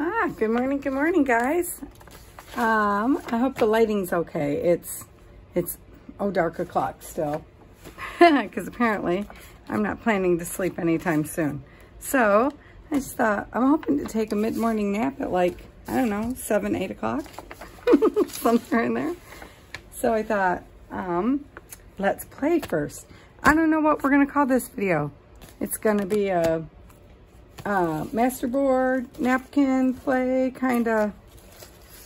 Ah, good morning, good morning, guys. Um, I hope the lighting's okay. It's, it's, oh, dark o'clock still. Because apparently I'm not planning to sleep anytime soon. So, I just thought, I'm hoping to take a mid-morning nap at like, I don't know, 7, 8 o'clock. Somewhere in there. So I thought, um, let's play first. I don't know what we're going to call this video. It's going to be a uh, masterboard, napkin play, kind of,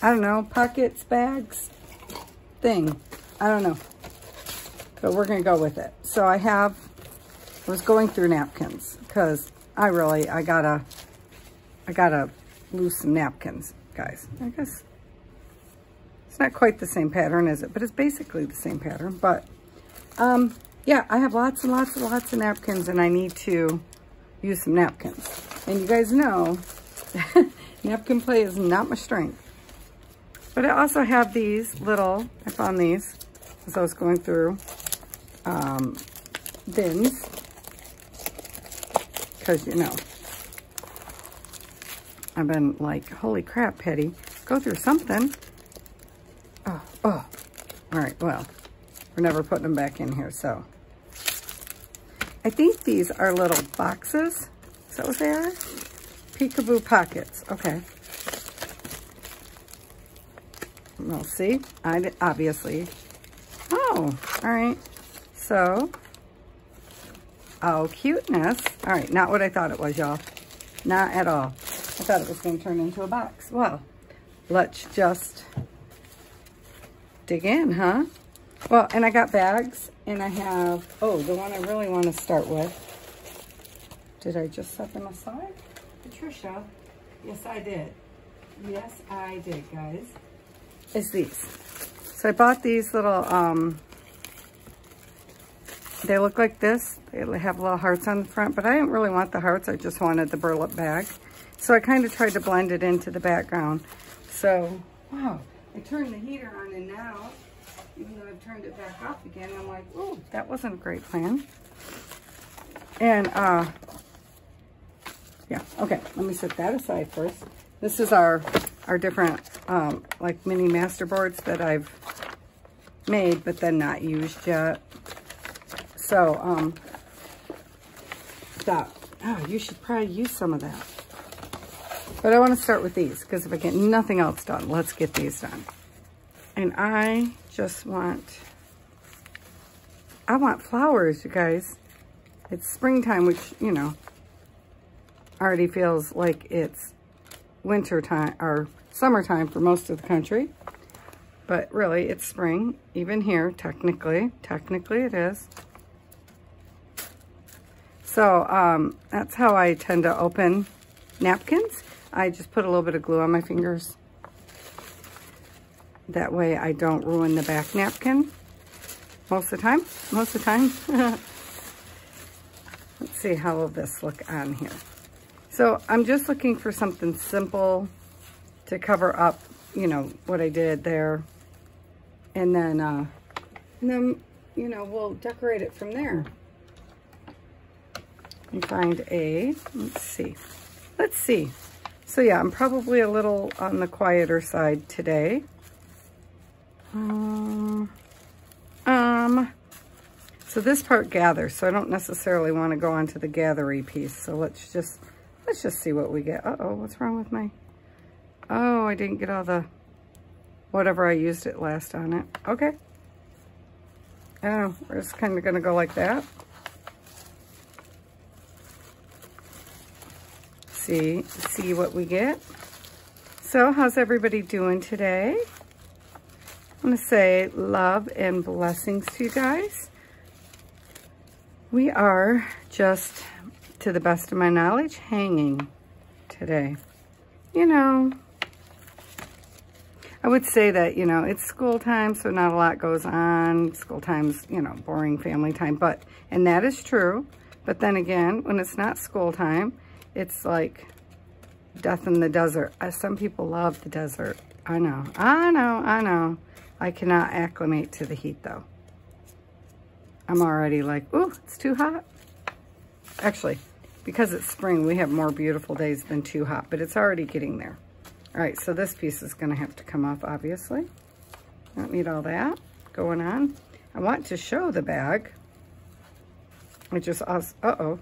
I don't know, pockets, bags thing. I don't know. But we're going to go with it. So I have, I was going through napkins because I really, I gotta, I gotta lose some napkins, guys. I guess it's not quite the same pattern, is it? But it's basically the same pattern. But, um, yeah, I have lots and lots and lots of napkins and I need to use some napkins. And you guys know, napkin play is not my strength. But I also have these little, I found these as I was going through um, bins. Because, you know, I've been like, holy crap, Petty, go through something. Oh, oh. All right, well, we're never putting them back in here, so. I think these are little boxes. Is that what they are? Peekaboo pockets. Okay. We'll see. I obviously. Oh, all right. So, oh, cuteness. All right, not what I thought it was, y'all. Not at all. I thought it was going to turn into a box. Well, let's just dig in, huh? Well, and I got bags, and I have, oh, the one I really want to start with. Did I just set them aside? Patricia, yes, I did. Yes, I did, guys. Is these. So I bought these little, um, they look like this. They have little hearts on the front, but I didn't really want the hearts. I just wanted the burlap bag. So I kind of tried to blend it into the background. So, wow, I turned the heater on and now even though I've turned it back off again, I'm like, oh, that wasn't a great plan. And, uh, yeah, okay, let me set that aside first. This is our, our different, um, like mini masterboards that I've made, but then not used yet. So, um, stop. Oh, you should probably use some of that. But I want to start with these, because if I get nothing else done, let's get these done. And I just want, I want flowers, you guys. It's springtime, which, you know, already feels like it's winter time or summertime for most of the country. But really, it's spring, even here, technically. Technically, it is. So, um, that's how I tend to open napkins. I just put a little bit of glue on my fingers that way I don't ruin the back napkin most of the time. Most of the time. Let's see how will this look on here. So I'm just looking for something simple to cover up, you know, what I did there. And then, uh, and then, you know, we'll decorate it from there. And find a, let's see. Let's see. So yeah, I'm probably a little on the quieter side today. Um, um, so this part gathers, so I don't necessarily want to go onto the gathery piece. So let's just, let's just see what we get. Uh-oh, what's wrong with my, oh, I didn't get all the, whatever I used it last on it. Okay. Oh, we're just kind of going to go like that. See, see what we get. So how's everybody doing today? Want to say love and blessings to you guys. We are just, to the best of my knowledge, hanging today. You know, I would say that, you know, it's school time, so not a lot goes on. School time's, you know, boring family time, but, and that is true. But then again, when it's not school time, it's like death in the desert. Some people love the desert. I know, I know, I know. I cannot acclimate to the heat though. I'm already like, ooh, it's too hot. Actually, because it's spring, we have more beautiful days than too hot, but it's already getting there. All right, so this piece is gonna have to come off, obviously. Don't need all that going on. I want to show the bag. I just, uh-oh,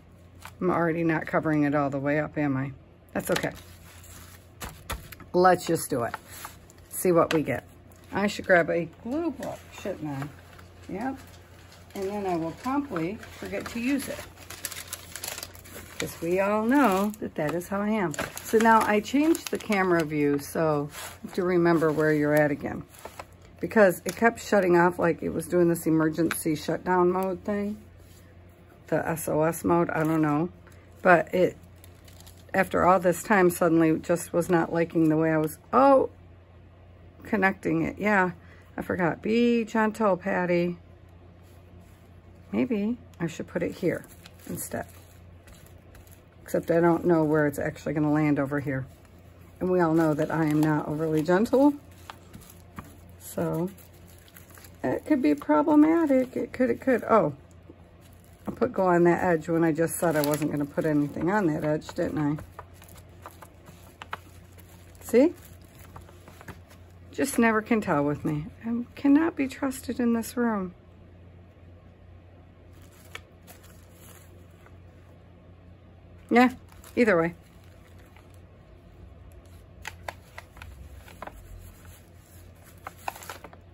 I'm already not covering it all the way up, am I? That's okay. Let's just do it. See what we get. I should grab a glue book, shouldn't I? Yep. And then I will promptly forget to use it. Because we all know that that is how I am. So now I changed the camera view, so to remember where you're at again. Because it kept shutting off like it was doing this emergency shutdown mode thing. The SOS mode, I don't know. But it, after all this time, suddenly just was not liking the way I was, oh, connecting it. Yeah, I forgot. Be gentle, Patty. Maybe I should put it here instead. Except I don't know where it's actually going to land over here. And we all know that I am not overly gentle. So it could be problematic. It could, it could. Oh, I put go on that edge when I just said I wasn't going to put anything on that edge, didn't I? See? Just never can tell with me. I cannot be trusted in this room. Yeah, either way.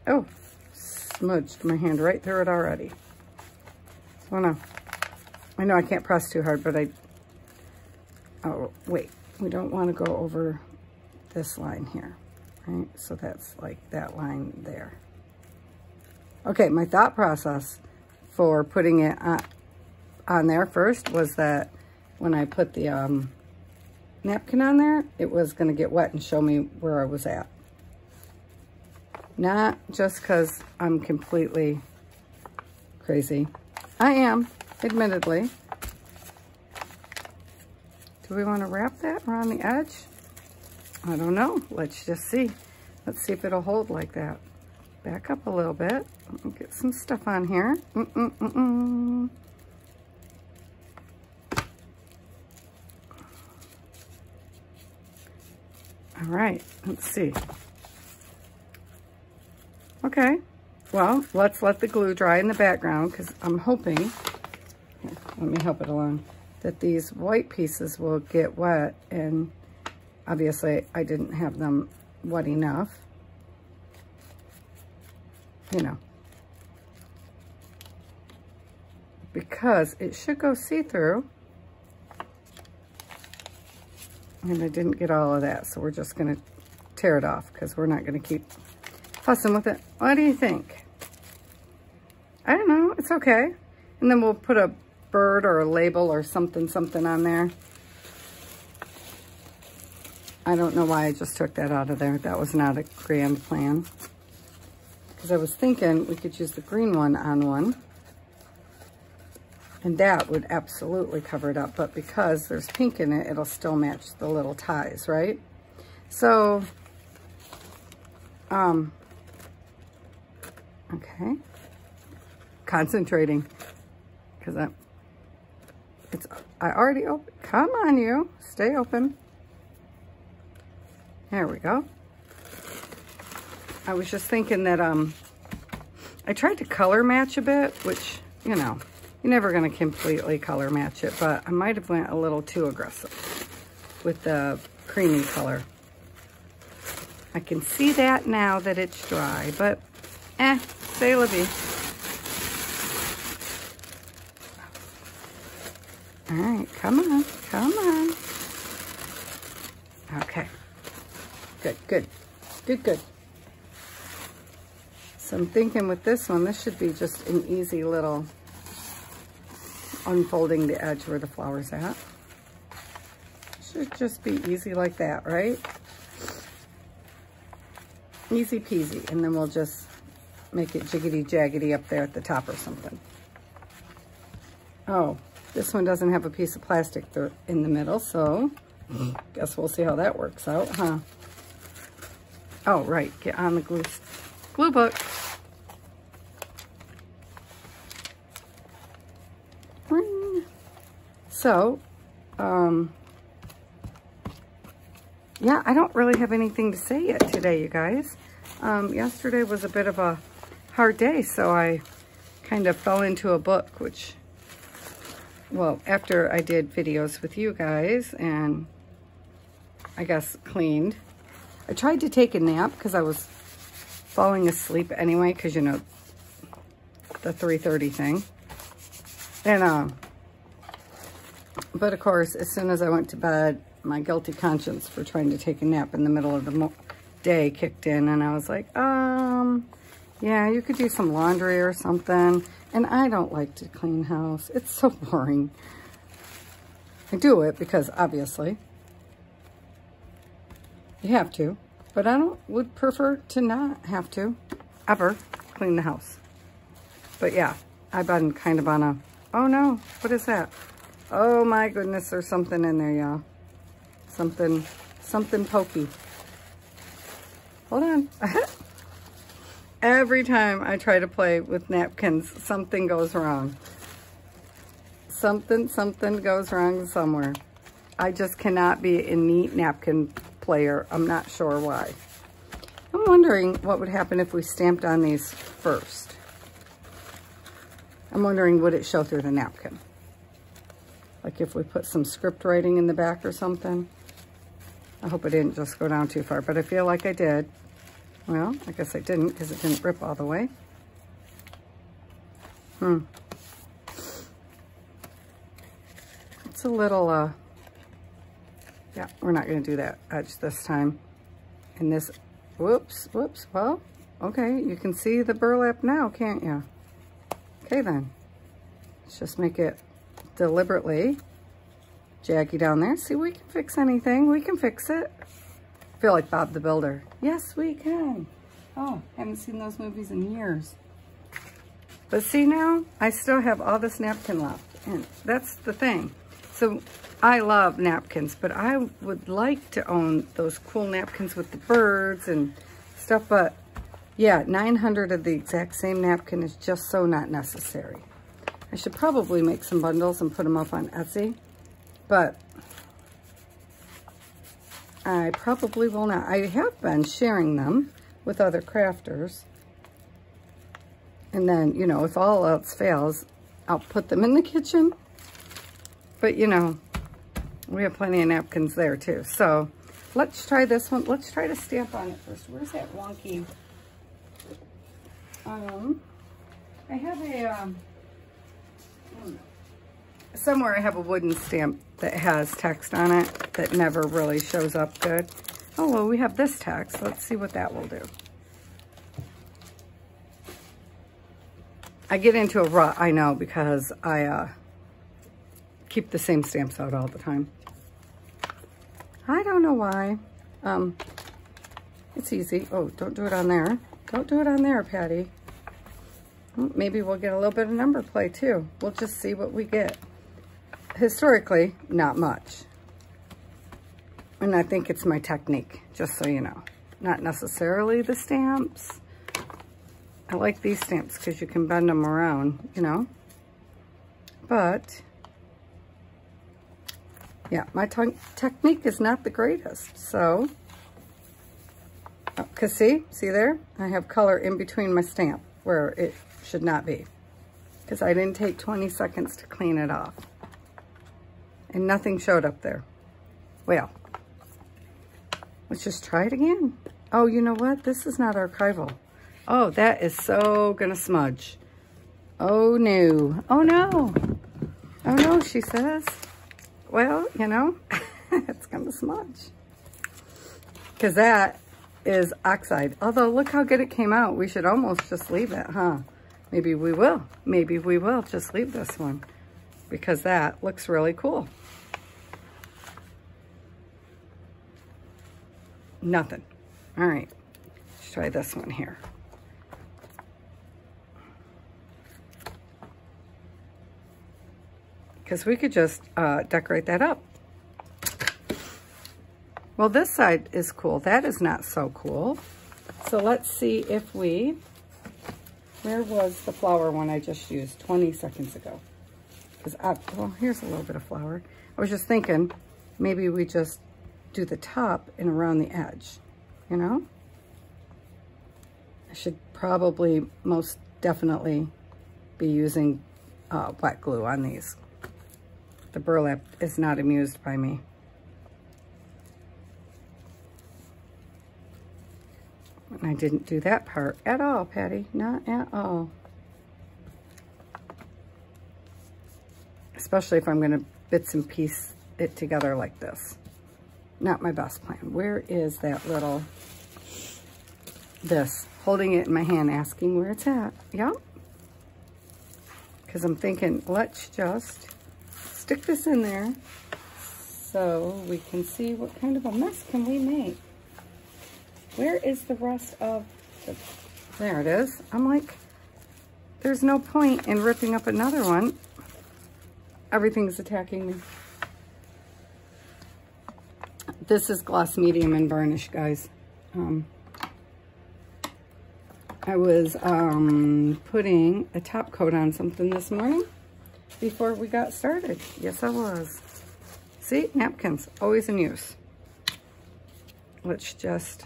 Oh, smudged my hand right through it already. Oh no. I know I can't press too hard, but I... Oh, wait. We don't want to go over this line here, right? So that's like that line there. Okay, my thought process for putting it on, on there first was that when I put the um, napkin on there, it was going to get wet and show me where I was at. Not just because I'm completely crazy. I am, admittedly. Do we want to wrap that around the edge? I don't know. Let's just see. Let's see if it'll hold like that. Back up a little bit. Get some stuff on here. Mm -mm -mm All right, let's see. Okay, well, let's let the glue dry in the background because I'm hoping, here, let me help it along, that these white pieces will get wet and obviously I didn't have them wet enough. You know. Because it should go see-through And I didn't get all of that, so we're just gonna tear it off because we're not gonna keep fussing with it. What do you think? I don't know, it's okay. And then we'll put a bird or a label or something, something on there. I don't know why I just took that out of there. That was not a grand plan. Because I was thinking we could use the green one on one. And that would absolutely cover it up. But because there's pink in it, it'll still match the little ties, right? So, um, okay. Concentrating. Because I'm, it's, I already open. Come on, you. Stay open. There we go. I was just thinking that, um, I tried to color match a bit, which, you know, you're never going to completely color match it, but I might have went a little too aggressive with the creamy color. I can see that now that it's dry, but eh, say la vie. All right, come on, come on. Okay, good, good, good, good. So I'm thinking with this one, this should be just an easy little unfolding the edge where the flower's at. Should just be easy like that, right? Easy peasy. And then we'll just make it jiggity jaggedy up there at the top or something. Oh, this one doesn't have a piece of plastic in the middle, so guess we'll see how that works out, huh? Oh, right, get on the glue, glue book. So um, yeah, I don't really have anything to say yet today, you guys. Um, yesterday was a bit of a hard day, so I kind of fell into a book, which, well, after I did videos with you guys and I guess cleaned, I tried to take a nap because I was falling asleep anyway, because, you know, the 3.30 thing. And, um, but of course, as soon as I went to bed, my guilty conscience for trying to take a nap in the middle of the day kicked in and I was like, um, yeah, you could do some laundry or something. And I don't like to clean house. It's so boring. I do it because obviously you have to, but I don't would prefer to not have to ever clean the house. But yeah, I've been kind of on a, oh no, what is that? Oh my goodness, there's something in there, y'all. Something, something pokey. Hold on. Every time I try to play with napkins, something goes wrong. Something, something goes wrong somewhere. I just cannot be a neat napkin player. I'm not sure why. I'm wondering what would happen if we stamped on these first. I'm wondering, would it show through the napkin? Like if we put some script writing in the back or something. I hope I didn't just go down too far, but I feel like I did. Well, I guess I didn't because it didn't rip all the way. Hmm. It's a little, uh, yeah, we're not going to do that edge this time. And this, whoops, whoops, well, okay, you can see the burlap now, can't you? Okay then, let's just make it deliberately. jaggy down there. See, we can fix anything. We can fix it. I feel like Bob the Builder. Yes, we can. Oh, haven't seen those movies in years. But see now, I still have all this napkin left. And that's the thing. So I love napkins, but I would like to own those cool napkins with the birds and stuff. But yeah, 900 of the exact same napkin is just so not necessary. I should probably make some bundles and put them up on Etsy, but I probably will not. I have been sharing them with other crafters. And then, you know, if all else fails, I'll put them in the kitchen. But, you know, we have plenty of napkins there too. So let's try this one. Let's try to stamp on it first. Where's that wonky? Um, I have a, um, somewhere I have a wooden stamp that has text on it that never really shows up good. Oh, well, we have this text. Let's see what that will do. I get into a rut, I know, because I uh, keep the same stamps out all the time. I don't know why. Um, it's easy. Oh, don't do it on there. Don't do it on there, Patty. Maybe we'll get a little bit of number play too. We'll just see what we get. Historically, not much. And I think it's my technique, just so you know. Not necessarily the stamps. I like these stamps because you can bend them around, you know. But, yeah, my technique is not the greatest. So, because oh, see, see there? I have color in between my stamp where it should not be because I didn't take 20 seconds to clean it off. And nothing showed up there. Well, let's just try it again. Oh, you know what? This is not archival. Oh, that is so gonna smudge. Oh no. Oh no. Oh no, she says. Well, you know, it's gonna smudge. Because that is oxide. Although, look how good it came out. We should almost just leave it, huh? Maybe we will. Maybe we will just leave this one because that looks really cool. Nothing. All right, let's try this one here. Because we could just uh, decorate that up. Well, this side is cool. That is not so cool. So let's see if we where was the flower one I just used 20 seconds ago? Because well, here's a little bit of flower. I was just thinking, maybe we just do the top and around the edge, you know? I should probably most definitely be using uh, wet glue on these. The burlap is not amused by me. And I didn't do that part at all, Patty. Not at all. Especially if I'm going to bits and piece it together like this. Not my best plan. Where is that little, this, holding it in my hand, asking where it's at. Yep. Because I'm thinking, let's just stick this in there so we can see what kind of a mess can we make. Where is the rest of the, there it is. I'm like, there's no point in ripping up another one. Everything's attacking me. This is gloss medium and varnish, guys. Um, I was um, putting a top coat on something this morning before we got started. Yes, I was. See, napkins, always in use. Let's just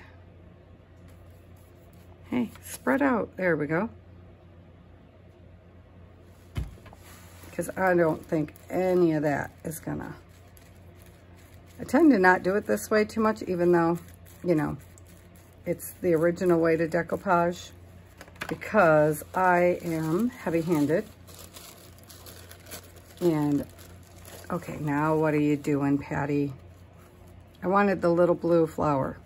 Hey, spread out. There we go. Because I don't think any of that is gonna... I tend to not do it this way too much, even though, you know, it's the original way to decoupage because I am heavy-handed. And, okay, now what are you doing, Patty? I wanted the little blue flower.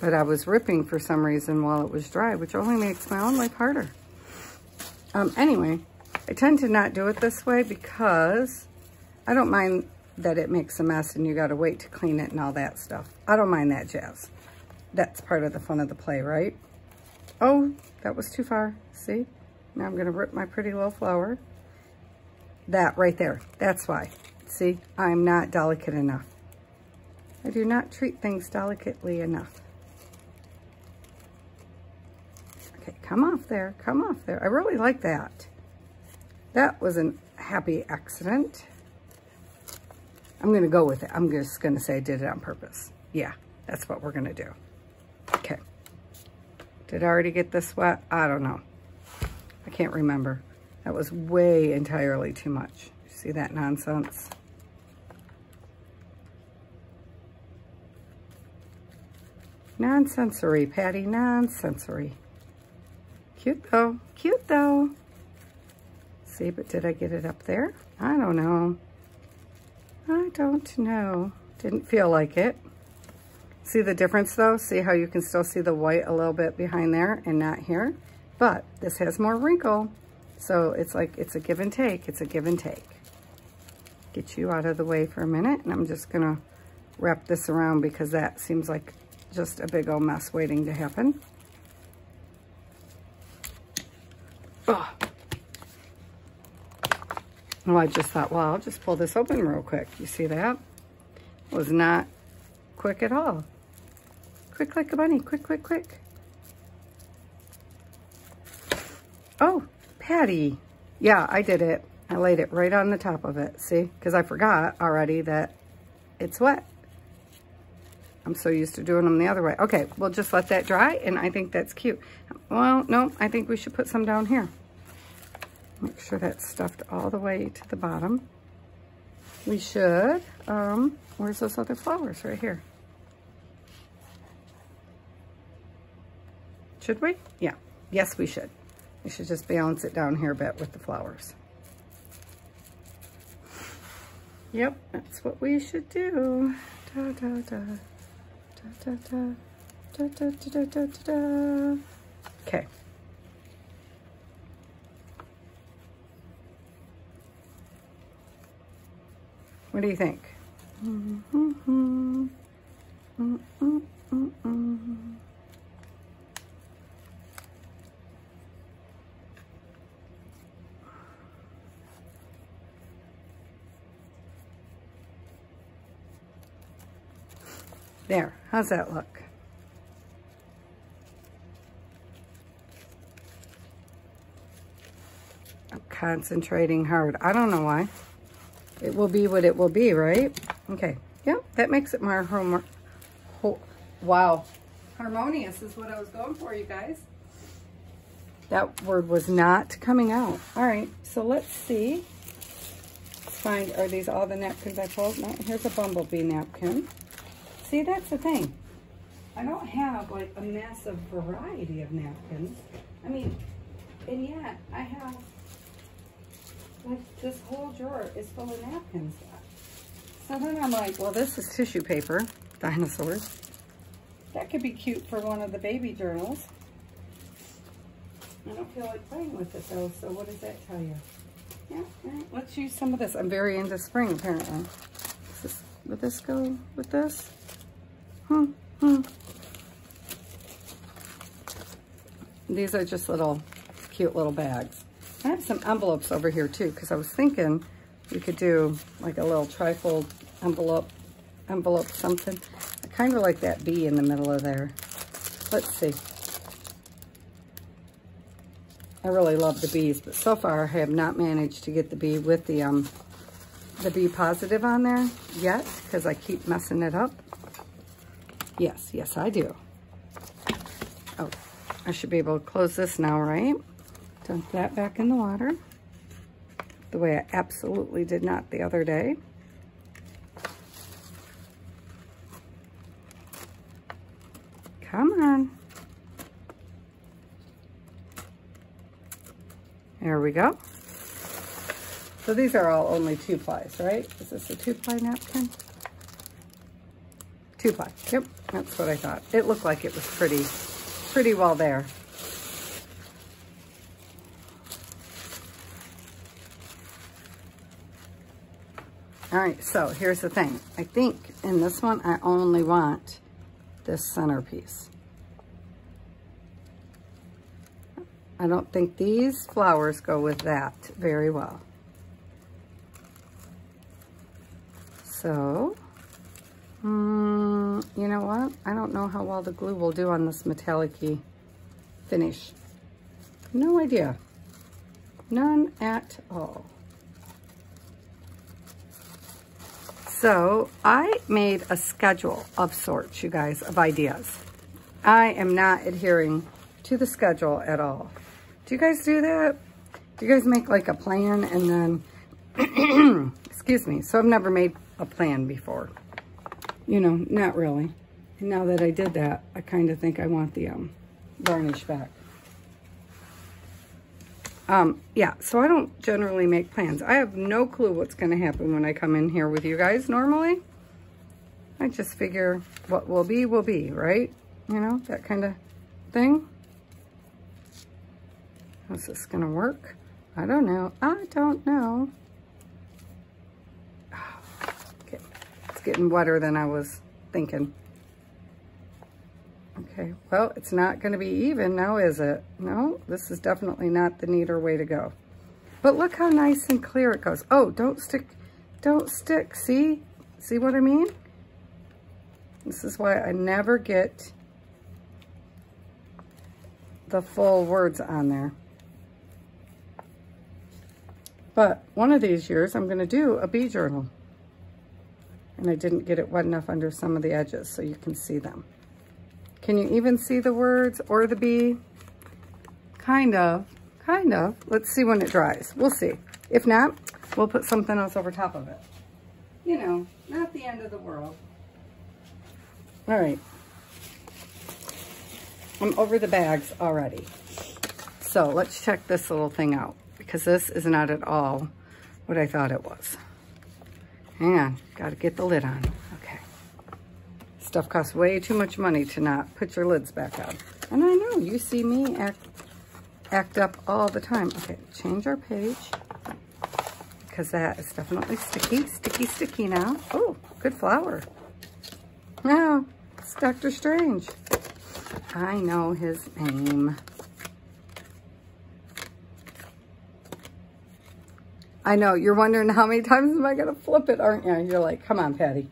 But I was ripping for some reason while it was dry, which only makes my own life harder. Um, anyway, I tend to not do it this way because I don't mind that it makes a mess and you got to wait to clean it and all that stuff. I don't mind that jazz. That's part of the fun of the play, right? Oh, that was too far. See? Now I'm going to rip my pretty little flower. That right there. That's why. See? I'm not delicate enough. I do not treat things delicately enough. Okay, come off there, come off there. I really like that. That was a happy accident. I'm gonna go with it. I'm just gonna say I did it on purpose. Yeah, that's what we're gonna do. Okay. Did I already get this wet? I don't know. I can't remember. That was way entirely too much. See that nonsense? Nonsensory, Patty, nonsensory. Cute though, cute though. See, but did I get it up there? I don't know. I don't know. Didn't feel like it. See the difference though? See how you can still see the white a little bit behind there and not here? But this has more wrinkle. So it's like, it's a give and take. It's a give and take. Get you out of the way for a minute. And I'm just gonna wrap this around because that seems like just a big old mess waiting to happen. Oh. Well, I just thought, well, I'll just pull this open real quick. You see that? It was not quick at all. Quick like a bunny. Quick, quick, quick. Oh, Patty. Yeah, I did it. I laid it right on the top of it. See? Because I forgot already that it's wet. I'm so used to doing them the other way. Okay, we'll just let that dry, and I think that's cute. Well, no, I think we should put some down here. Make sure that's stuffed all the way to the bottom. We should, um, where's those other flowers? Right here. Should we? Yeah. Yes, we should. We should just balance it down here a bit with the flowers. Yep, that's what we should do. Da, da, da. Da, da, da, da, da, da, da, da. Okay. What do you think? Mm -hmm. mm -mm There, how's that look? I'm concentrating hard. I don't know why. It will be what it will be, right? Okay. Yep, that makes it more homer. Ho wow. Harmonious is what I was going for, you guys. That word was not coming out. All right, so let's see. Let's find, are these all the napkins I pulled? No, here's a bumblebee napkin. See, that's the thing. I don't have like a massive variety of napkins. I mean, and yet I have like this whole drawer is full of napkins. So then I'm like, well, this is tissue paper, dinosaurs. That could be cute for one of the baby journals. I don't feel like playing with it though, so what does that tell you? Yeah, right, let's use some of this. I'm very into spring apparently. This, would this go with this? Hmm, hmm. These are just little cute little bags. I have some envelopes over here too, because I was thinking we could do like a little trifold envelope, envelope something. I kind of like that bee in the middle of there. Let's see. I really love the bees, but so far I have not managed to get the bee with the um the bee positive on there yet because I keep messing it up. Yes, yes, I do. Oh, I should be able to close this now, right? Dump that back in the water the way I absolutely did not the other day. Come on. There we go. So these are all only two plies, right? Is this a two ply napkin? Two ply, yep, that's what I thought. It looked like it was pretty, pretty well there. All right, so here's the thing. I think in this one, I only want this centerpiece. I don't think these flowers go with that very well. So, um, you know what? I don't know how well the glue will do on this metallic finish. No idea. None at all. So I made a schedule of sorts, you guys, of ideas. I am not adhering to the schedule at all. Do you guys do that? Do you guys make like a plan and then, excuse me, so I've never made a plan before. You know, not really. And now that I did that, I kind of think I want the um, varnish back. Um, yeah, so I don't generally make plans. I have no clue what's going to happen when I come in here with you guys normally. I just figure what will be, will be, right? You know, that kind of thing. How's this going to work? I don't know. I don't know. Okay. It's getting wetter than I was thinking. Okay, well, it's not going to be even now, is it? No, this is definitely not the neater way to go. But look how nice and clear it goes. Oh, don't stick, don't stick. See? See what I mean? This is why I never get the full words on there. But one of these years, I'm going to do a bee journal. And I didn't get it wet enough under some of the edges so you can see them. Can you even see the words or the bee? Kind of, kind of. Let's see when it dries. We'll see. If not, we'll put something else over top of it. You know, not the end of the world. All right. I'm over the bags already. So let's check this little thing out because this is not at all what I thought it was. Hang on, got to get the lid on. Okay. Stuff costs way too much money to not put your lids back on. And I know, you see me act, act up all the time. Okay, change our page because that is definitely sticky, sticky, sticky now. Oh, good flower. Now, it's Dr. Strange. I know his name. I know, you're wondering how many times am I going to flip it, aren't you? You're like, come on, Patty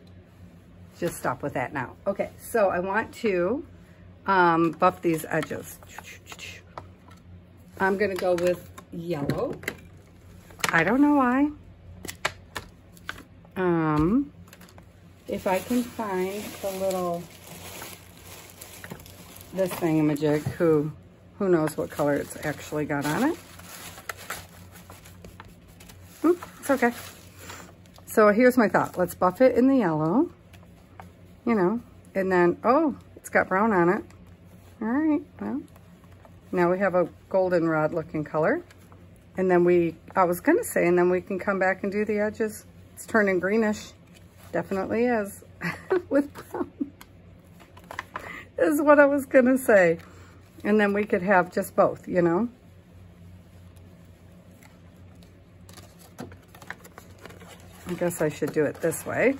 just stop with that now. Okay, so I want to um, buff these edges. I'm gonna go with yellow. I don't know why. Um, if I can find the little, this thingamajig, who, who knows what color it's actually got on it. Hmm, it's okay. So here's my thought. Let's buff it in the yellow, you know, and then, oh, it's got brown on it. All right, well, now we have a goldenrod looking color. And then we, I was gonna say, and then we can come back and do the edges. It's turning greenish. Definitely is. With brown. is what I was gonna say. And then we could have just both, you know? I guess I should do it this way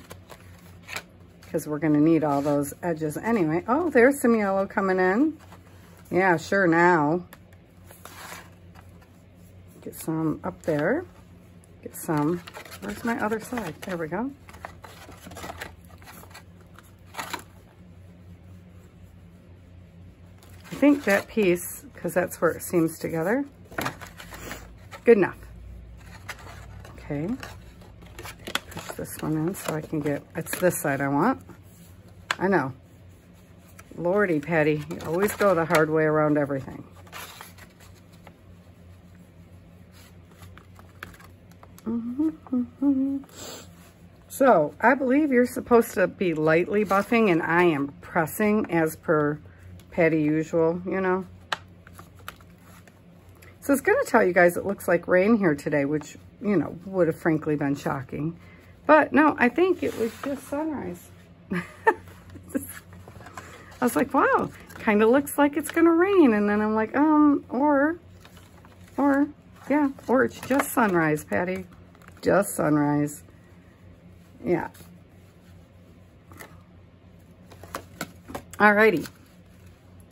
because we're gonna need all those edges anyway. Oh, there's some yellow coming in. Yeah, sure now. Get some up there. Get some, where's my other side? There we go. I think that piece, because that's where it seams together. Good enough. Okay. This one in so I can get, it's this side I want. I know. Lordy, Patty, you always go the hard way around everything. So I believe you're supposed to be lightly buffing and I am pressing as per Patty usual, you know. So I was going to tell you guys it looks like rain here today, which, you know, would have frankly been shocking. But no, I think it was just sunrise. I was like, wow, kind of looks like it's going to rain. And then I'm like, um, or, or, yeah, or it's just sunrise, Patty just sunrise. Yeah. Alrighty.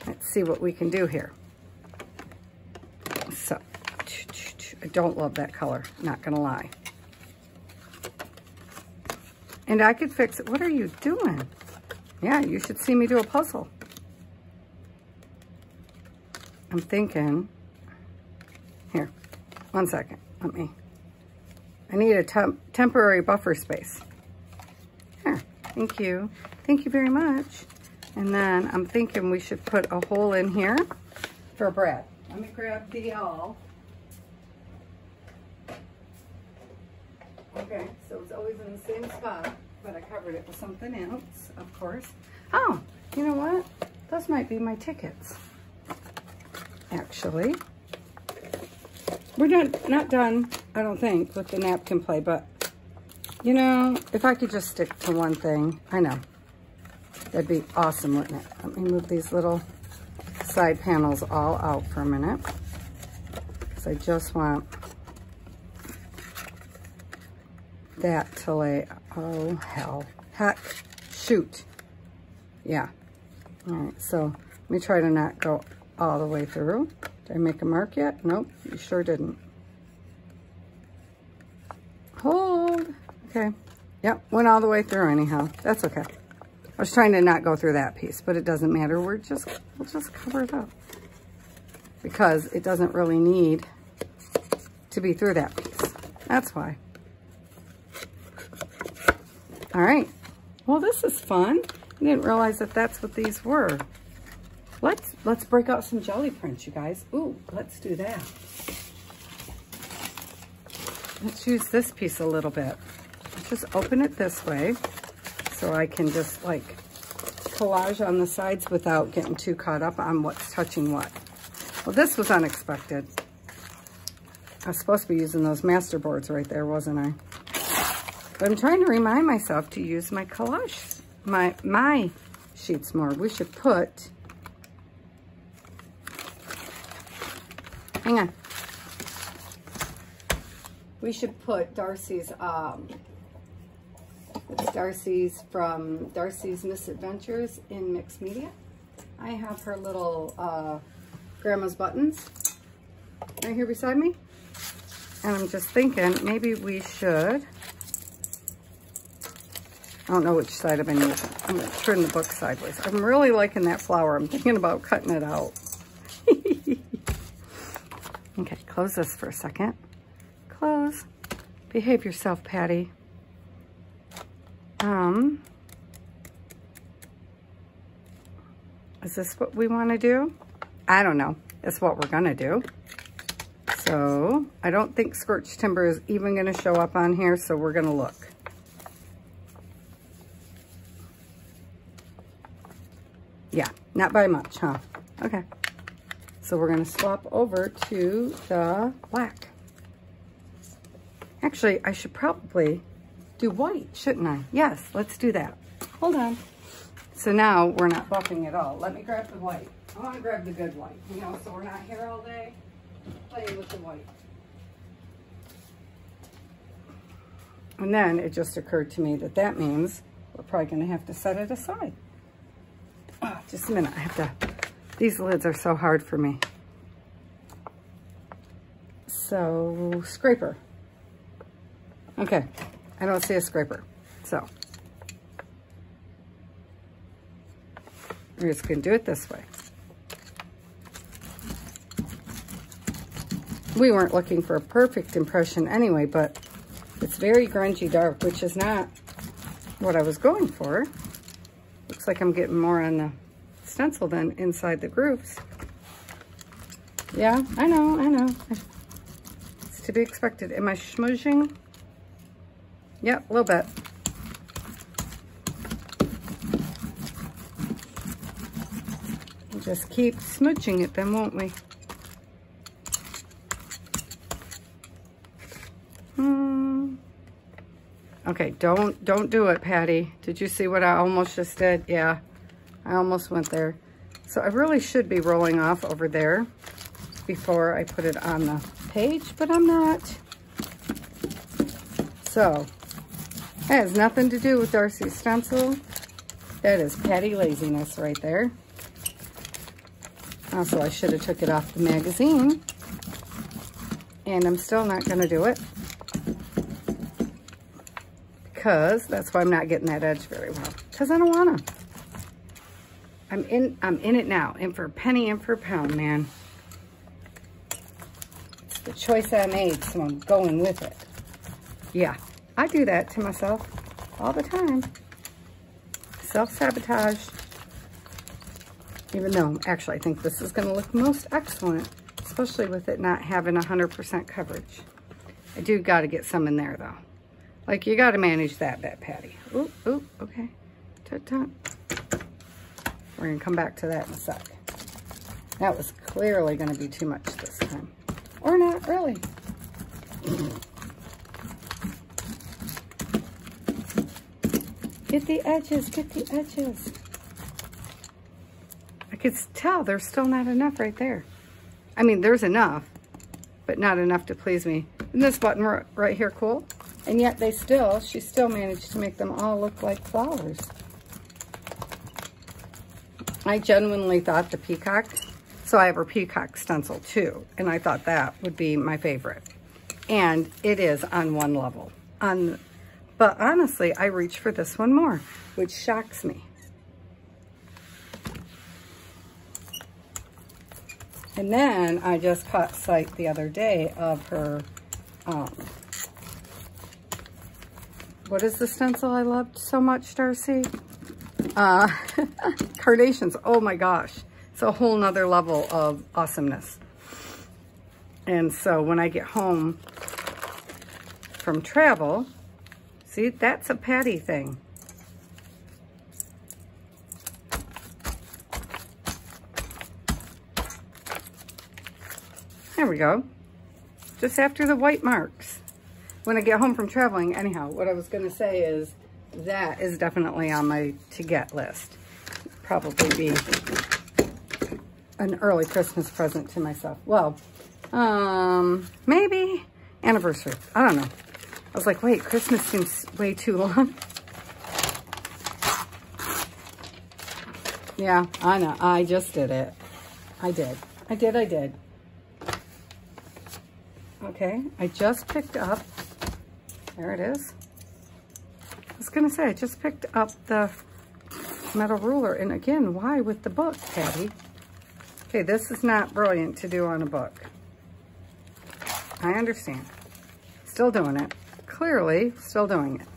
Let's see what we can do here. So, I don't love that color, not gonna lie. And I could fix it. What are you doing? Yeah, you should see me do a puzzle. I'm thinking, here, one second, let me I need a temp temporary buffer space. Here, thank you. Thank you very much. And then I'm thinking we should put a hole in here for Brad. Let me grab the awl. Okay, so it's always in the same spot, but I covered it with something else, of course. Oh, you know what? Those might be my tickets, actually. We're not, not done, I don't think, with the napkin play, but, you know, if I could just stick to one thing, I know. That'd be awesome, wouldn't it? Let me move these little side panels all out for a minute. Because I just want that to lay, oh, hell. Heck, shoot. Yeah. All right, so let me try to not go all the way through. Did I make a mark yet? Nope, you sure didn't. Hold. Okay. Yep, went all the way through anyhow. That's okay. I was trying to not go through that piece, but it doesn't matter. We're just, we'll just cover it up. Because it doesn't really need to be through that piece. That's why. All right. Well, this is fun. I didn't realize that that's what these were. Let's, let's break out some gelli prints, you guys. Ooh, let's do that. Let's use this piece a little bit. Let's just open it this way so I can just like collage on the sides without getting too caught up on what's touching what. Well, this was unexpected. I was supposed to be using those master boards right there, wasn't I? But I'm trying to remind myself to use my collage, my, my sheets more. We should put Hang on. We should put Darcy's, um, Darcy's from Darcy's Misadventures in Mixed Media. I have her little uh, grandma's buttons right here beside me. And I'm just thinking maybe we should, I don't know which side I've been using. I'm gonna turn the book sideways. I'm really liking that flower. I'm thinking about cutting it out. Okay, close this for a second. Close. Behave yourself, Patty. Um, is this what we want to do? I don't know. It's what we're going to do. So I don't think Scorched Timber is even going to show up on here, so we're going to look. Yeah, not by much, huh? Okay. So we're to swap over to the black. Actually, I should probably do white, shouldn't I? Yes, let's do that. Hold on. So now we're not buffing at all. Let me grab the white. I want to grab the good white, you know, so we're not here all day playing with the white. And then it just occurred to me that that means we're probably to have to set it aside. Just a minute. I have to, these lids are so hard for me. So, scraper. Okay, I don't see a scraper, so. We're just gonna do it this way. We weren't looking for a perfect impression anyway, but it's very grungy dark, which is not what I was going for. Looks like I'm getting more on the stencil than inside the grooves. Yeah, I know, I know. It's to be expected. Am I smudging? Yep, a little bit. We'll just keep smudging it then, won't we? Hmm. Okay, don't don't do it, Patty. Did you see what I almost just did? Yeah, I almost went there. So I really should be rolling off over there before I put it on the page, but I'm not. So that has nothing to do with Darcy's stencil. That is Patty laziness right there. Also, I should have took it off the magazine. And I'm still not going to do it. Because that's why I'm not getting that edge very well. Because I don't want to. I'm in, I'm in it now. In for a penny, in for a pound, man. It's the choice I made, so I'm going with it. Yeah. I do that to myself all the time. Self-sabotage. Even though, actually, I think this is going to look most excellent, especially with it not having 100% coverage. I do got to get some in there, though. Like, you got to manage that bit, Patty. Oop, okay. Tut, tut. We're going to come back to that in a sec. That was clearly going to be too much this time. Or not, really. Get the edges, get the edges. I could tell there's still not enough right there. I mean, there's enough, but not enough to please me. Isn't this button right here cool? And yet they still, she still managed to make them all look like flowers. I genuinely thought the peacock, so I have a peacock stencil too, and I thought that would be my favorite. And it is on one level. On but honestly, I reach for this one more, which shocks me. And then I just caught sight the other day of her, um, what is the stencil I loved so much, Darcy? Uh, Carnations. Oh my gosh. It's a whole nother level of awesomeness. And so when I get home from travel, See, that's a patty thing. There we go. Just after the white marks. When I get home from traveling, anyhow, what I was going to say is that is definitely on my to-get list. Probably be an early Christmas present to myself. Well, um, maybe anniversary. I don't know. I was like, wait, Christmas seems way too long. yeah, I know. I just did it. I did. I did, I did. Okay, I just picked up, there it is. Going to say, I just picked up the metal ruler. And again, why with the book, Patty? Okay, this is not brilliant to do on a book. I understand. Still doing it clearly still doing it.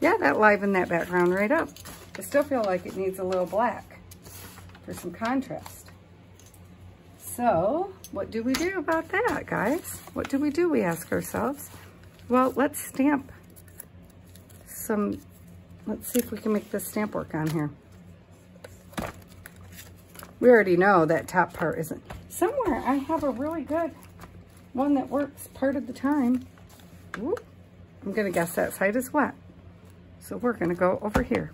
Yeah, that livened that background right up. I still feel like it needs a little black for some contrast. So, what do we do about that, guys? What do we do, we ask ourselves? Well, let's stamp some, let's see if we can make this stamp work on here. We already know that top part isn't. Somewhere I have a really good one that works part of the time. Ooh, I'm gonna guess that side is wet. So we're gonna go over here.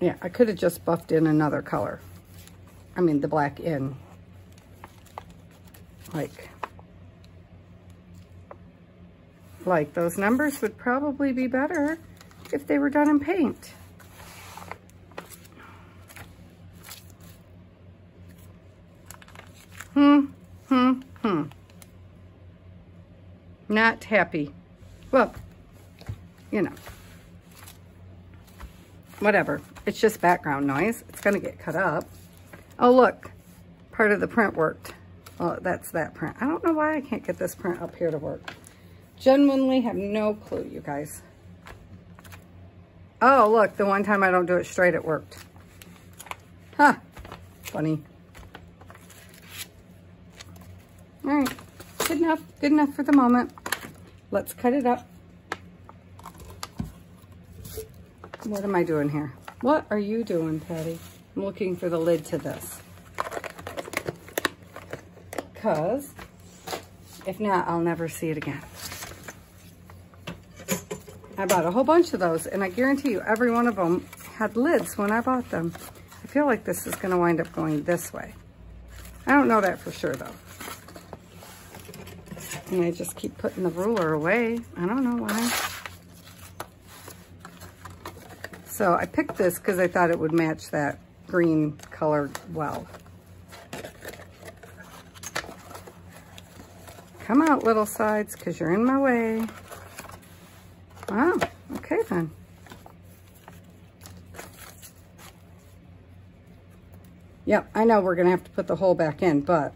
Yeah, I could have just buffed in another color. I mean, the black in. Like, like those numbers would probably be better if they were done in paint. Hmm, hmm, hmm. Not happy. Well, you know. Whatever. It's just background noise. It's going to get cut up. Oh, look. Part of the print worked. Oh, that's that print. I don't know why I can't get this print up here to work. Genuinely have no clue, you guys. Oh, look. The one time I don't do it straight, it worked. Huh. Funny. All right, good enough, good enough for the moment. Let's cut it up. What am I doing here? What are you doing, Patty? I'm looking for the lid to this. Because if not, I'll never see it again. I bought a whole bunch of those, and I guarantee you every one of them had lids when I bought them. I feel like this is going to wind up going this way. I don't know that for sure, though. And I just keep putting the ruler away. I don't know why. So I picked this because I thought it would match that green color well. Come out, little sides, because you're in my way. Wow, okay then. Yep, I know we're going to have to put the hole back in, but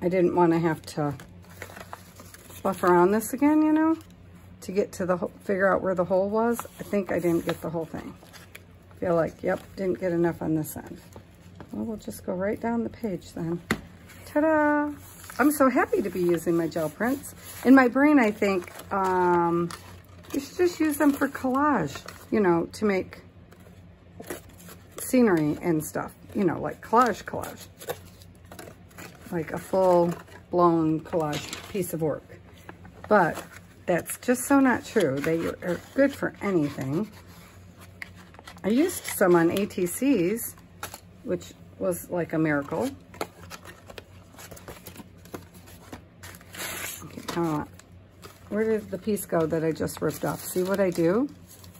I didn't want to have to buff around this again, you know, to get to the, figure out where the hole was. I think I didn't get the whole thing. feel like, yep, didn't get enough on this end. Well, we'll just go right down the page then. Ta-da! I'm so happy to be using my gel prints. In my brain, I think um, you should just use them for collage, you know, to make scenery and stuff, you know, like collage collage. Like a full blown collage piece of work. But that's just so not true. They are good for anything. I used some on ATCs, which was like a miracle. Okay, come on. Where did the piece go that I just ripped off? See what I do?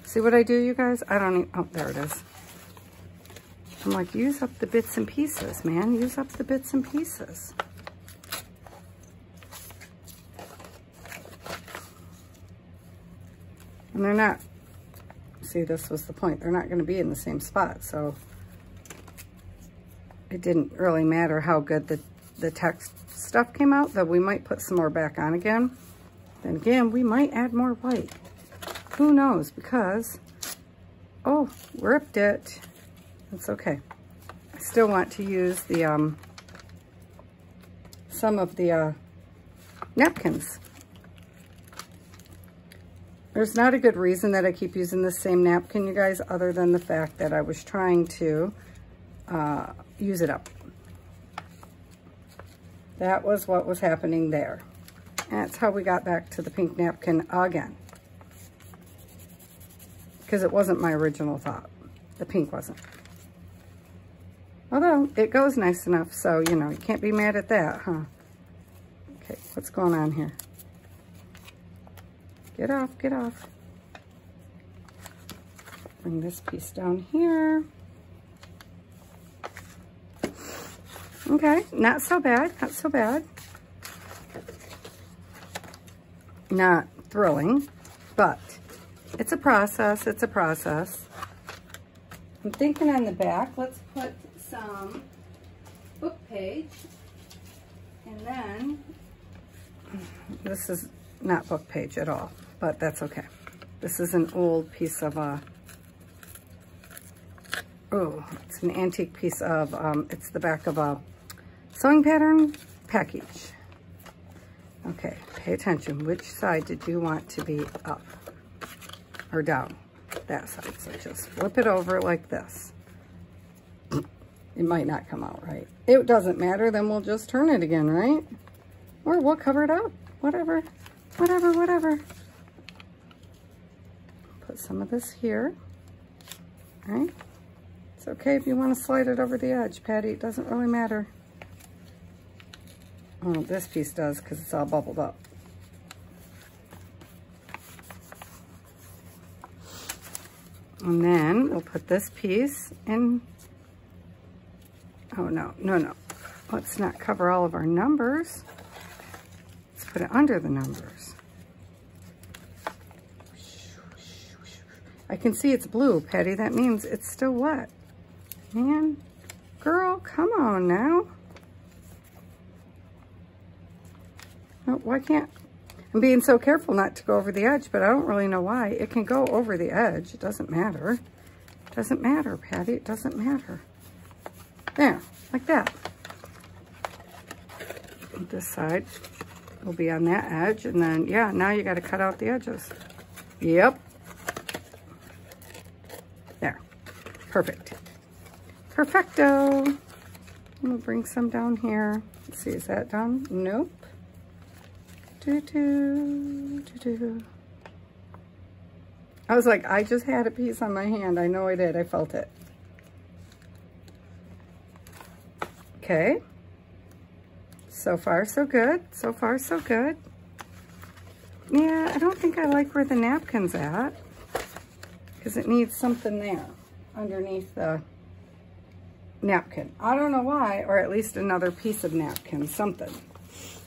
See what I do, you guys? I don't even, oh, there it is. I'm like, use up the bits and pieces, man. Use up the bits and pieces. And they're not, see, this was the point. They're not going to be in the same spot. So it didn't really matter how good the, the text stuff came out, though we might put some more back on again. Then again, we might add more white. Who knows? Because, oh, ripped it. That's okay. I still want to use the, um, some of the uh, napkins there's not a good reason that I keep using the same napkin, you guys, other than the fact that I was trying to uh, use it up. That was what was happening there. That's how we got back to the pink napkin again. Because it wasn't my original thought. The pink wasn't. Although, it goes nice enough, so, you know, you can't be mad at that, huh? Okay, what's going on here? Get off, get off. Bring this piece down here. Okay, not so bad, not so bad. Not thrilling, but it's a process, it's a process. I'm thinking on the back, let's put some book page. And then This is not book page at all, but that's okay. This is an old piece of, uh, oh, it's an antique piece of, um, it's the back of a sewing pattern package. Okay, pay attention. Which side did you want to be up or down? That side. So just flip it over like this. It might not come out right. It doesn't matter. Then we'll just turn it again, right? Or we'll cover it up. Whatever. Whatever, whatever. Put some of this here. All right? It's okay if you want to slide it over the edge, Patty. It doesn't really matter. Oh, this piece does because it's all bubbled up. And then we'll put this piece in. Oh, no, no, no. Let's not cover all of our numbers. Let's put it under the numbers. I can see it's blue, Patty. That means it's still wet. Man, girl, come on now. Oh, why can't, I'm being so careful not to go over the edge, but I don't really know why. It can go over the edge. It doesn't matter. It doesn't matter, Patty. It doesn't matter. There, like that. This side will be on that edge. And then, yeah, now you got to cut out the edges. Yep. There. Perfect. Perfecto. I'm going to bring some down here. Let's see, is that done? Nope. Do, do, do, do. I was like, I just had a piece on my hand. I know I did. I felt it. Okay. So far, so good. So far, so good. Yeah, I don't think I like where the napkin's at. Because it needs something there underneath the napkin. I don't know why, or at least another piece of napkin. Something.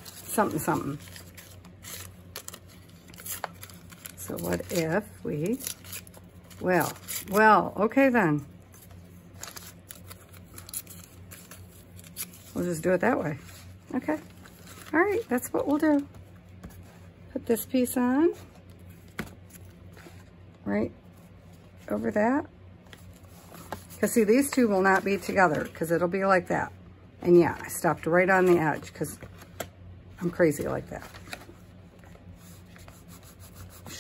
Something, something. So what if we, well, well, okay then. We'll just do it that way. Okay. All right, that's what we'll do. Put this piece on, right over that. Because see, these two will not be together because it'll be like that. And yeah, I stopped right on the edge because I'm crazy like that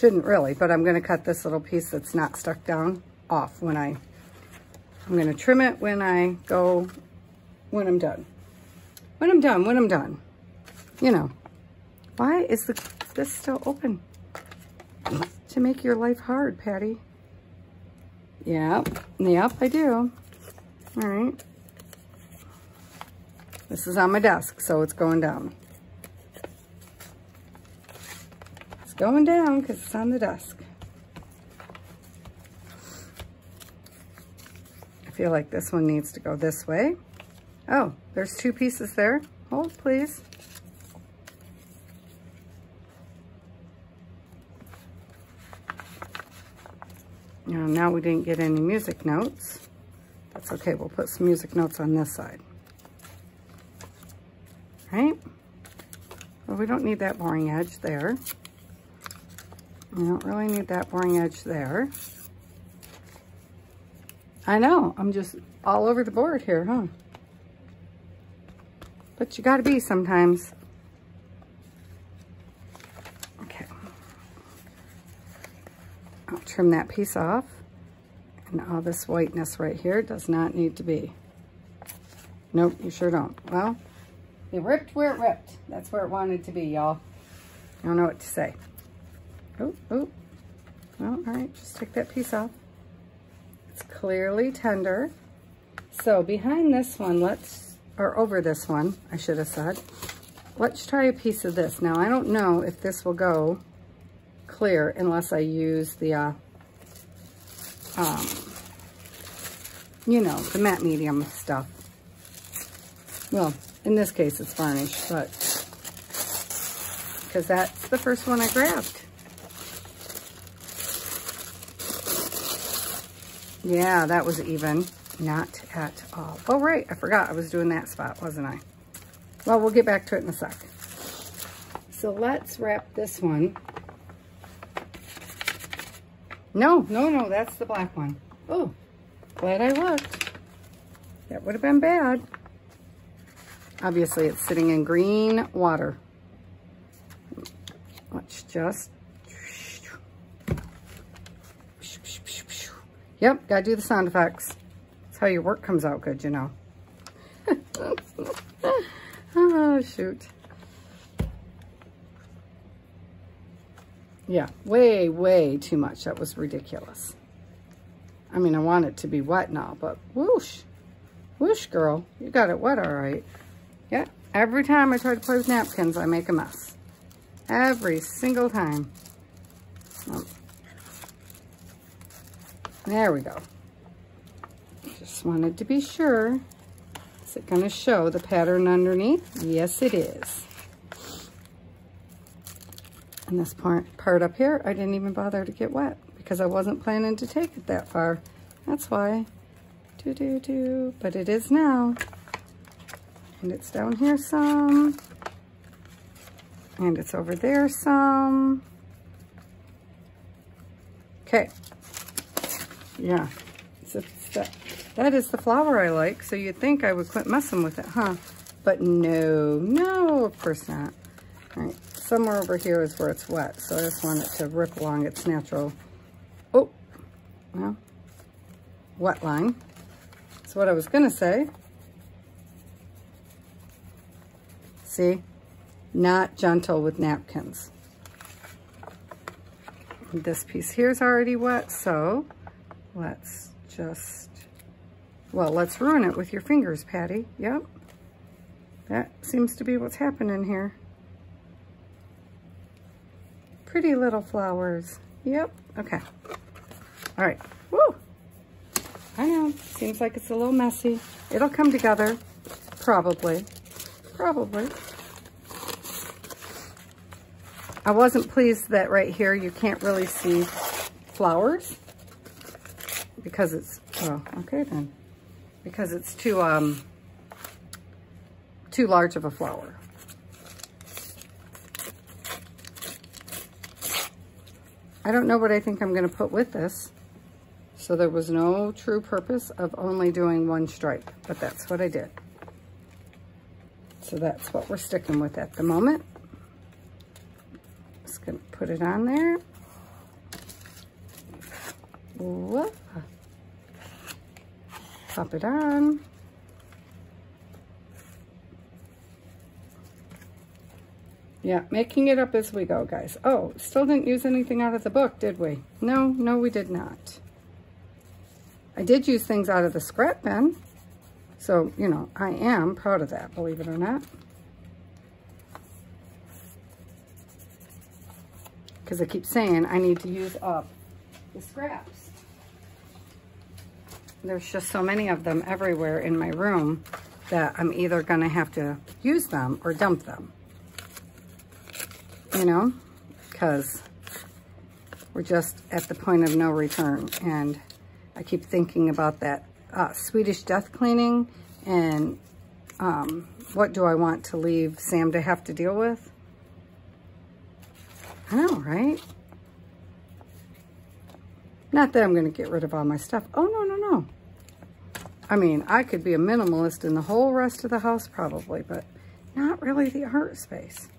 shouldn't really, but I'm going to cut this little piece that's not stuck down off when I, I'm going to trim it when I go, when I'm done. When I'm done, when I'm done. You know, why is the, this still open? To make your life hard, Patty. Yep, yep, I do. All right. This is on my desk, so it's going down. Going down because it's on the desk. I feel like this one needs to go this way. Oh, there's two pieces there. Hold, please. Now, now we didn't get any music notes. That's okay, we'll put some music notes on this side. Right? Well, we don't need that boring edge there. You don't really need that boring edge there. I know, I'm just all over the board here, huh? But you gotta be sometimes. Okay. I'll trim that piece off. And all this whiteness right here does not need to be. Nope, you sure don't. Well, it ripped where it ripped. That's where it wanted to be, y'all. I don't know what to say. Oh, oh. Well, all right, just take that piece off. It's clearly tender. So behind this one, let's, or over this one, I should have said, let's try a piece of this. Now, I don't know if this will go clear unless I use the, uh, um, you know, the matte medium stuff. Well, in this case, it's varnish, but because that's the first one I grabbed. Yeah, that was even. Not at all. Oh, right. I forgot I was doing that spot, wasn't I? Well, we'll get back to it in a sec. So let's wrap this one. No, no, no, that's the black one. Oh, glad I looked. That would have been bad. Obviously, it's sitting in green water. Let's just... Yep, gotta do the sound effects. That's how your work comes out good, you know. oh, shoot. Yeah, way, way too much. That was ridiculous. I mean, I want it to be wet now, but whoosh. Whoosh, girl. You got it wet all right. Yeah, every time I try to play with napkins, I make a mess. Every single time. There we go. Just wanted to be sure. Is it going to show the pattern underneath? Yes, it is. And this part, part up here, I didn't even bother to get wet because I wasn't planning to take it that far. That's why. Do, do, do. But it is now. And it's down here some. And it's over there some. Okay. Yeah. So that, that is the flower I like. So you'd think I would quit messing with it, huh? But no, no, of course not. All right somewhere over here is where it's wet. So I just want it to rip along its natural, oh, well, wet line. That's what I was going to say. See, not gentle with napkins. This piece here is already wet, so let's just, well, let's ruin it with your fingers, Patty. Yep. That seems to be what's happening here. Pretty little flowers. Yep. Okay. All right. Woo! I know. Seems like it's a little messy. It'll come together. Probably. Probably. I wasn't pleased that right here you can't really see flowers because it's, oh, okay then. Because it's too, um, too large of a flower. I don't know what I think I'm going to put with this. So there was no true purpose of only doing one stripe, but that's what I did. So that's what we're sticking with at the moment. Just going to put it on there. Whoa. Pop it on. Yeah, making it up as we go, guys. Oh, still didn't use anything out of the book, did we? No, no, we did not. I did use things out of the scrap bin. So, you know, I am proud of that, believe it or not. Because I keep saying I need to use up the scraps. There's just so many of them everywhere in my room that I'm either going to have to use them or dump them you know, because we're just at the point of no return. And I keep thinking about that uh, Swedish death cleaning and um, what do I want to leave Sam to have to deal with? I know, right? Not that I'm going to get rid of all my stuff. Oh, no, no, no. I mean, I could be a minimalist in the whole rest of the house probably, but not really the art space.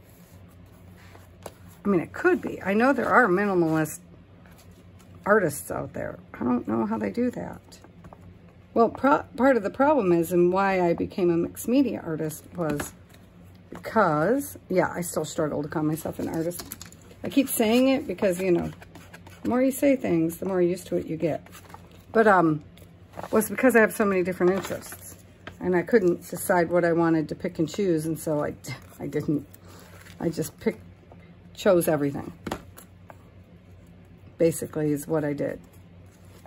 I mean, it could be. I know there are minimalist artists out there. I don't know how they do that. Well, part of the problem is, and why I became a mixed media artist was because, yeah, I still struggle to call myself an artist. I keep saying it because, you know, the more you say things, the more used to it you get. But, um, was because I have so many different interests. And I couldn't decide what I wanted to pick and choose, and so I, I didn't. I just picked chose everything. Basically is what I did.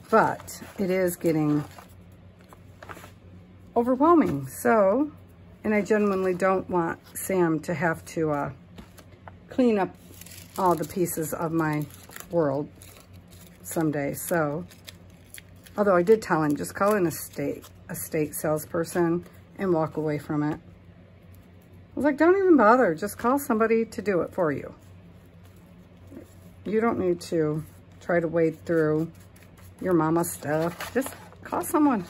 But it is getting overwhelming. So, and I genuinely don't want Sam to have to uh, clean up all the pieces of my world someday. So, although I did tell him, just call an estate, estate salesperson and walk away from it. I was like, don't even bother. Just call somebody to do it for you. You don't need to try to wade through your mama's stuff. Just call someone.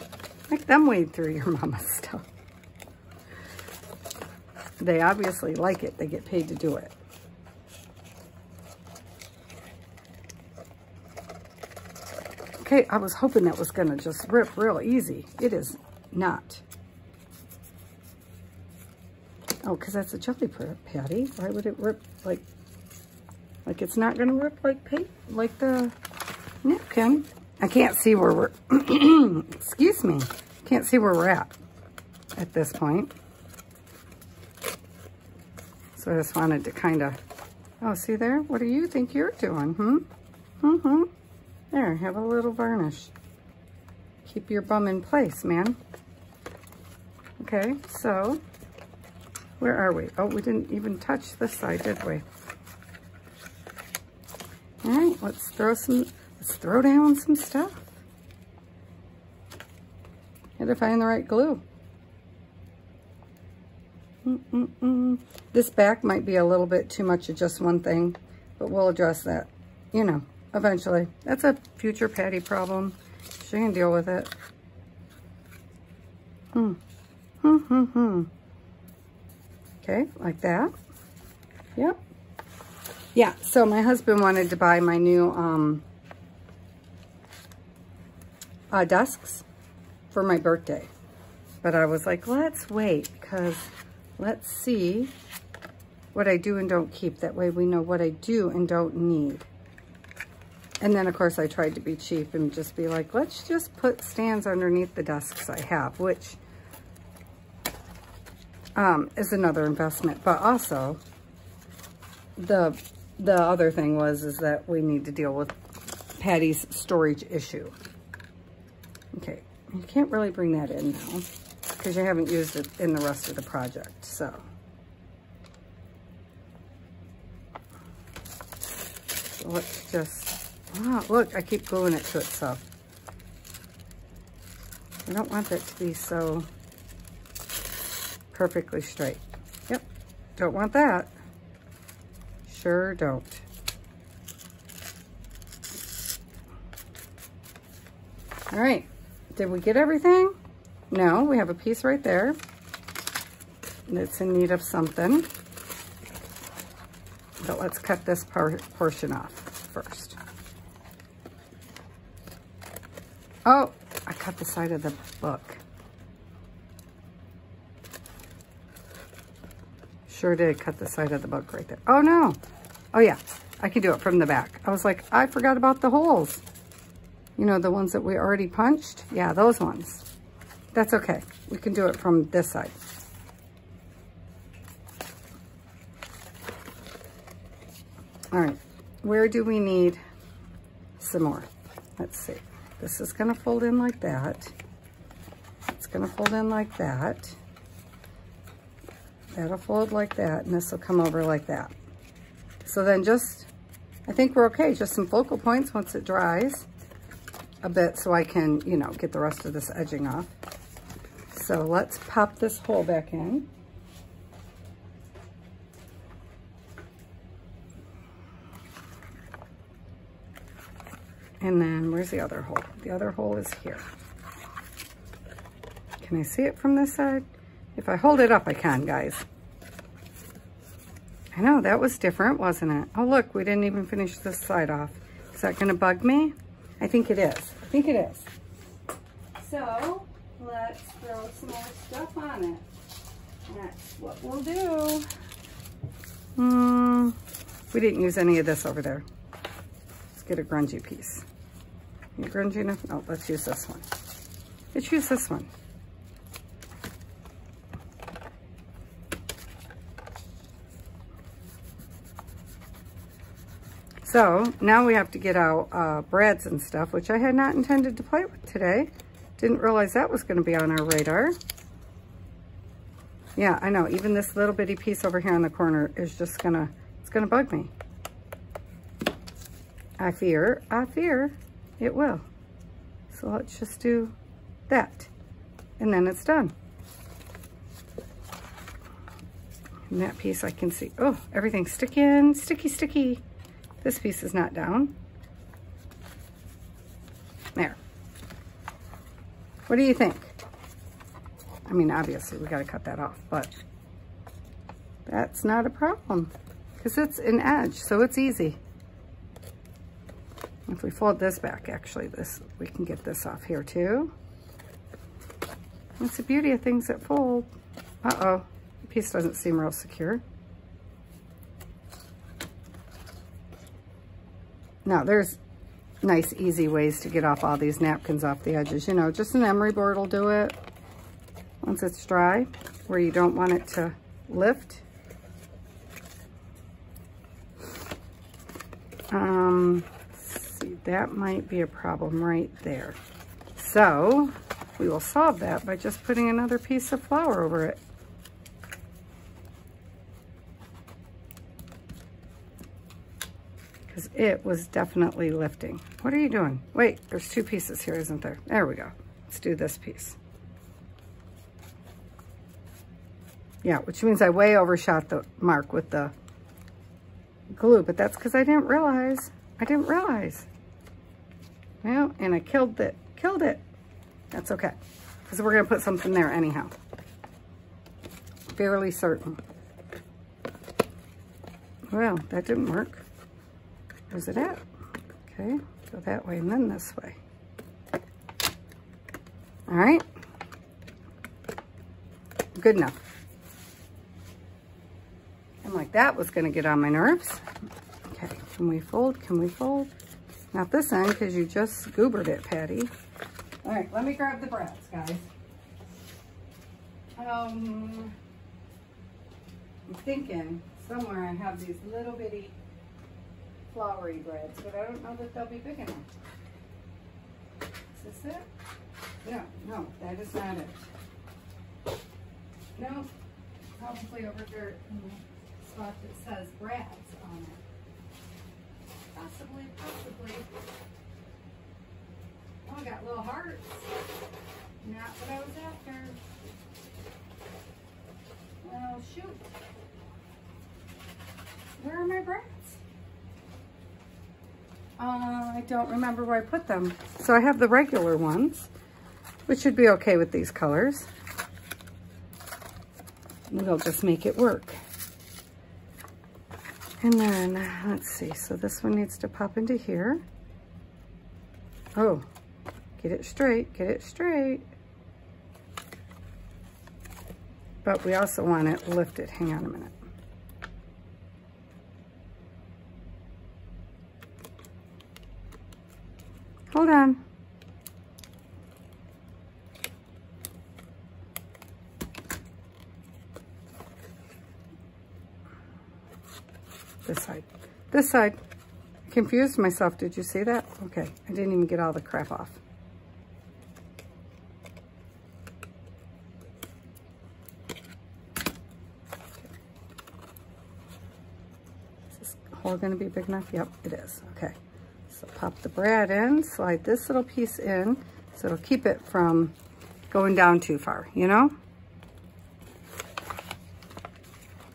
Make them wade through your mama's stuff. They obviously like it. They get paid to do it. Okay, I was hoping that was going to just rip real easy. It is not. Oh, because that's a gelli patty. Why would it rip like, like it's not going to rip like paint, like the napkin? I can't see where we're, excuse me, can't see where we're at at this point. So I just wanted to kind of, oh, see there? What do you think you're doing, hmm? Mm-hmm. There, have a little varnish. Keep your bum in place, man. Okay, so where are we? Oh, we didn't even touch this side, did we? All right, let's throw some, let's throw down some stuff. Had to find the right glue. Mm -mm -mm. This back might be a little bit too much of just one thing, but we'll address that, you know, eventually. That's a future Patty problem. She can deal with it. Hmm. Hmm, hmm, hmm. Okay, like that. Yep. Yeah, so my husband wanted to buy my new um, uh, desks for my birthday. But I was like, let's wait because let's see what I do and don't keep. That way we know what I do and don't need. And then, of course, I tried to be cheap and just be like, let's just put stands underneath the desks I have, which um, is another investment. But also, the the other thing was is that we need to deal with Patty's storage issue. Okay, you can't really bring that in now because you haven't used it in the rest of the project. So. so let's just, oh, look, I keep gluing it to itself. I don't want that to be so perfectly straight. Yep, don't want that. Sure don't. All right, did we get everything? No, we have a piece right there that's in need of something. But let's cut this part, portion off first. Oh, I cut the side of the book. Sure did cut the side of the book right there. Oh no. Oh yeah, I can do it from the back. I was like, I forgot about the holes. You know, the ones that we already punched? Yeah, those ones. That's okay. We can do it from this side. All right, where do we need some more? Let's see. This is gonna fold in like that. It's gonna fold in like that. That'll fold like that, and this will come over like that. So then just, I think we're okay. Just some focal points once it dries a bit so I can, you know, get the rest of this edging off. So let's pop this hole back in. And then where's the other hole? The other hole is here. Can I see it from this side? If I hold it up, I can, guys. I know, that was different, wasn't it? Oh, look, we didn't even finish this side off. Is that gonna bug me? I think it is. I think it is. So, let's throw some more stuff on it. That's what we'll do. Hmm, we didn't use any of this over there. Let's get a grungy piece. You grungy enough? No, let's use this one. Let's use this one. So now we have to get out uh, brads and stuff, which I had not intended to play with today. Didn't realize that was going to be on our radar. Yeah, I know. Even this little bitty piece over here in the corner is just going to, it's going to bug me. I fear, I fear it will. So let's just do that. And then it's done. And that piece I can see, oh, everything's sticking, sticky, sticky. This piece is not down. There. What do you think? I mean, obviously we gotta cut that off, but that's not a problem because it's an edge, so it's easy. If we fold this back, actually, this we can get this off here too. That's the beauty of things that fold. Uh-oh, the piece doesn't seem real secure. Now, there's nice, easy ways to get off all these napkins off the edges. You know, just an emery board will do it once it's dry, where you don't want it to lift. Um, that might be a problem right there. So, we will solve that by just putting another piece of flower over it. Because it was definitely lifting. What are you doing? Wait, there's two pieces here, isn't there? There we go. Let's do this piece. Yeah, which means I way overshot the mark with the glue, but that's because I didn't realize. I didn't realize. Well, and I killed it. Killed it. That's okay. Because we're going to put something there anyhow. Fairly certain. Well, that didn't work. Where's it at? Okay, go that way and then this way. All right. Good enough. I'm like that was going to get on my nerves. Okay, can we fold? Can we fold? Not this end because you just goobered it, Patty. All right, let me grab the brads, guys. Um, I'm thinking somewhere I have these little bitty flowery brads, but I don't know that they'll be big enough. Is this it? No, no, that is not it. No, probably over there in the spot that says brads on it. Possibly, possibly. Oh, I got little hearts. Not what I was after. Well, shoot. Where are my brads? Uh, I don't remember where I put them. So I have the regular ones, which should be okay with these colors. We'll just make it work. And then, let's see, so this one needs to pop into here. Oh, Get it straight, get it straight. But we also want it lifted. Hang on a minute. Hold on. This side. This side. confused myself. Did you see that? Okay. I didn't even get all the crap off. This hole going to be big enough? Yep, it is. Okay. So pop the brad in, slide this little piece in, so it'll keep it from going down too far, you know?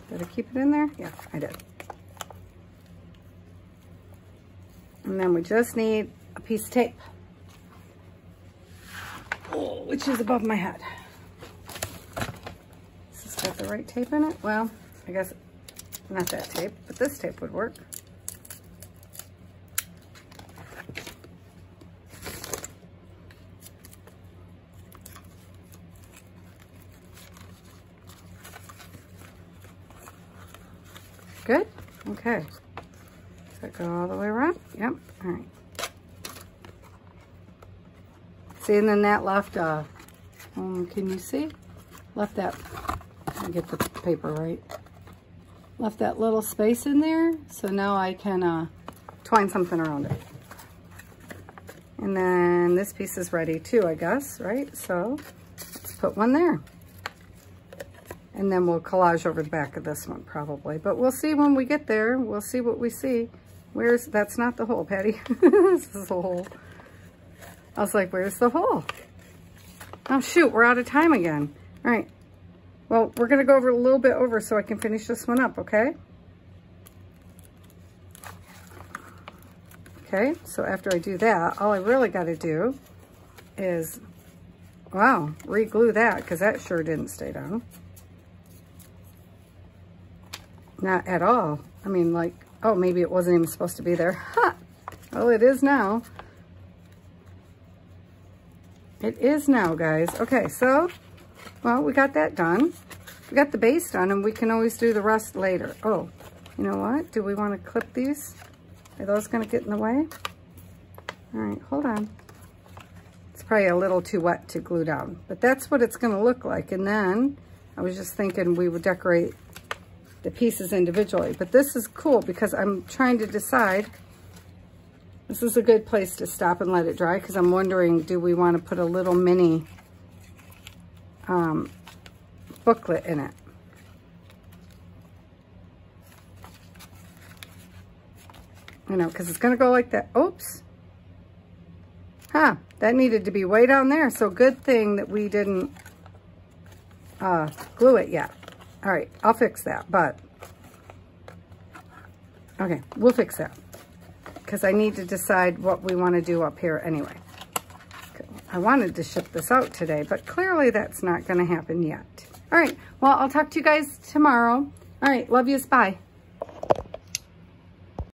Did I keep it in there? Yeah, I did. And then we just need a piece of tape, which is above my head. Is this got the right tape in it? Well, I guess not that tape, but this tape would work. Good? Okay. That go all the way around? Yep. All right. See, and then that left, uh, um, can you see? Left that, get the paper right left that little space in there. So now I can uh, twine something around it. And then this piece is ready too, I guess, right? So let's put one there. And then we'll collage over the back of this one probably. But we'll see when we get there. We'll see what we see. Where's, that's not the hole, Patty. this is the hole. I was like, where's the hole? Oh shoot, we're out of time again. All right, Well, we're to go over a little bit over so I can finish this one up, okay? Okay, so after I do that, all I really got to do is, wow, re-glue that because that sure didn't stay down. Not at all. I mean, like, oh, maybe it wasn't even supposed to be there. Ha! Well, it is now. It is now, guys. Okay, so, well, we got that done. We got the base done, and we can always do the rest later. Oh, you know what? Do we want to clip these? Are those going to get in the way? All right, hold on. It's probably a little too wet to glue down, but that's what it's going to look like. And then I was just thinking we would decorate the pieces individually. But this is cool because I'm trying to decide. This is a good place to stop and let it dry because I'm wondering, do we want to put a little mini um, booklet in it? You know, because it's going to go like that. Oops. Huh, that needed to be way down there. So good thing that we didn't uh, glue it yet. All right, I'll fix that, but, okay, we'll fix that because I need to decide what we want to do up here anyway. I wanted to ship this out today, but clearly that's not going to happen yet. All right, well, I'll talk to you guys tomorrow. All right, love yous, bye.